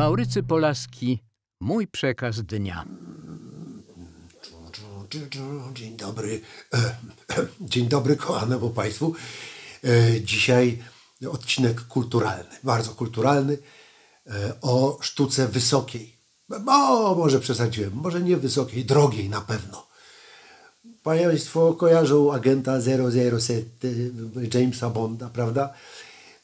Maurycy Polaski, mój przekaz dnia. Dzień dobry. E, Dzień dobry kochanemu Państwu. E, Dzisiaj odcinek kulturalny, bardzo kulturalny e, o sztuce wysokiej. O, może przesadziłem, może nie wysokiej, drogiej na pewno. Państwo kojarzą agenta 007 Jamesa Bonda, prawda?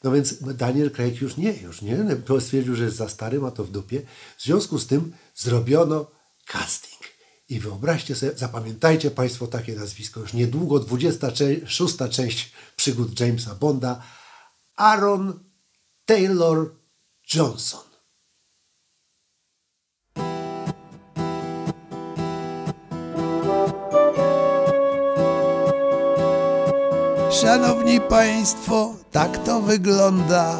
No więc Daniel Craig już nie, już nie. Stwierdził, że jest za stary, ma to w dupie. W związku z tym zrobiono casting. I wyobraźcie sobie, zapamiętajcie Państwo takie nazwisko. Już niedługo 26 część przygód Jamesa Bonda. Aaron Taylor Johnson. Szanowni Państwo, tak to wygląda.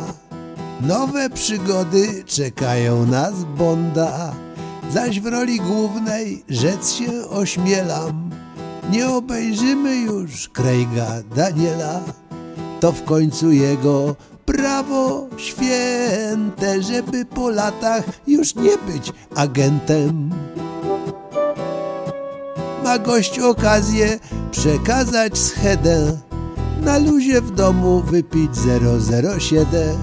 Nowe przygody czekają nas Bonda. Zaś w roli głównej rzec się ośmielam. Nie obejrzymy już Craiga Daniela. To w końcu jego prawo święte, żeby po latach już nie być agentem ma gość okazję przekazać schedę na luzie w domu wypić 007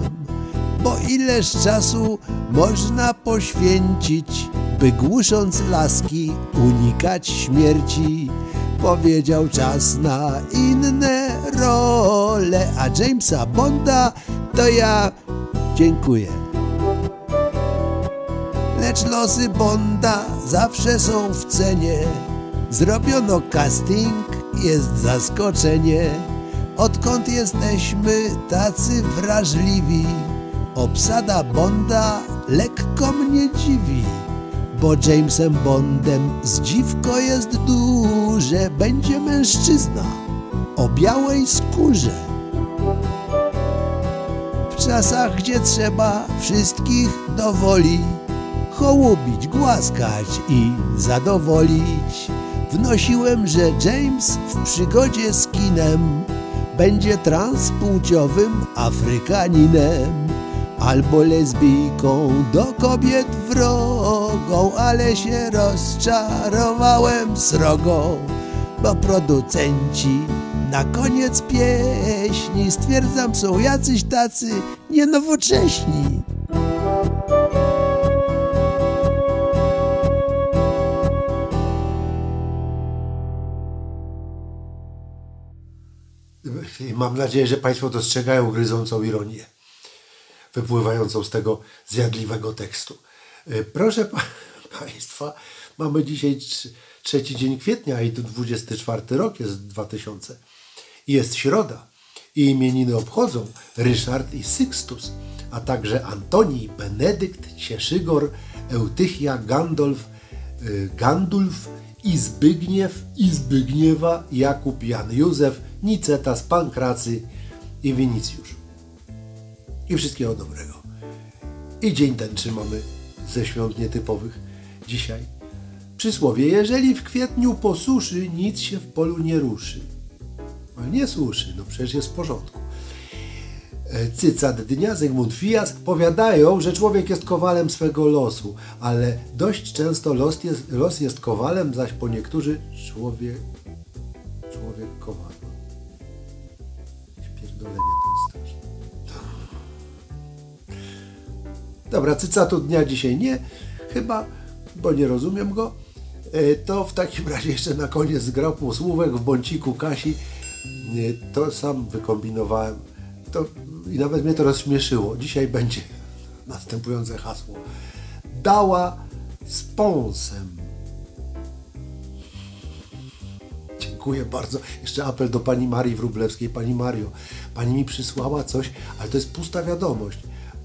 bo ileż czasu można poświęcić by głusząc laski unikać śmierci powiedział czas na inne role a Jamesa Bonda to ja dziękuję Lecz losy Bonda zawsze są w cenie. Zrobiono casting, jest zaskoczenie. Odkąd jesteśmy tacy wrażliwi? Obsada Bonda lekko mnie dziwi. Bo Jamesem Bondem zdziwko jest duże. Będzie mężczyzna o białej skórze. W czasach, gdzie trzeba wszystkich do woli hołubić, głaskać i zadowolić. Wnosiłem, że James w przygodzie z kinem będzie transpłciowym Afrykaninem albo lesbijką do kobiet wrogą, ale się rozczarowałem srogo, bo producenci na koniec pieśni stwierdzam są jacyś tacy nienowocześni. Mam nadzieję, że Państwo dostrzegają gryzącą ironię wypływającą z tego zjadliwego tekstu. E, Proszę pa Państwa, mamy dzisiaj trz- trzeci dzień kwietnia i to 24 rok jest 2000. I Jest środa i imieniny obchodzą Ryszard i Sykstus, a także Antoni, Benedykt, Cieszygor, Eutychia, Gandolf, y, Gandulf i Zbygniew, i Zbygniewa, Jakub, Jan, Józef, Nicetas, Pankracy i Winicjusz. I wszystkiego dobrego. I dzień ten trzymamy ze świąt nietypowych dzisiaj. Przysłowie, jeżeli w kwietniu posuszy, nic się w polu nie ruszy. Ale nie suszy, no przecież jest w porządku. E, Cycat dnia, Zygmunt Fijas powiadają, że człowiek jest kowalem swego losu, ale dość często los jest, los jest kowalem, zaś po niektórzy człowiek, człowiek kowal. Pierdolenie to jest straszne. Dobra, cycatu dnia dzisiaj nie, chyba, bo nie rozumiem go. E, To w takim razie jeszcze na koniec zgrał półsłówek w bąciku Kasi. E, To sam wykombinowałem. To, I nawet mnie to rozśmieszyło. Dzisiaj będzie następujące hasło. Dała z pąsem. Dziękuję bardzo. Jeszcze apel do pani Marii Wróblewskiej. Pani Mario, pani mi przysłała coś, ale to jest pusta wiadomość.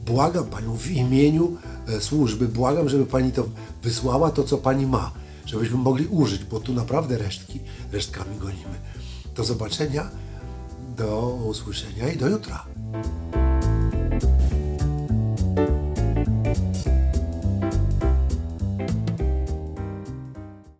Błagam panią w imieniu e, służby, błagam, żeby pani to wysłała, to co pani ma, żebyśmy mogli użyć, bo tu naprawdę resztki, resztkami gonimy. Do zobaczenia, do usłyszenia i do jutra. Thank you.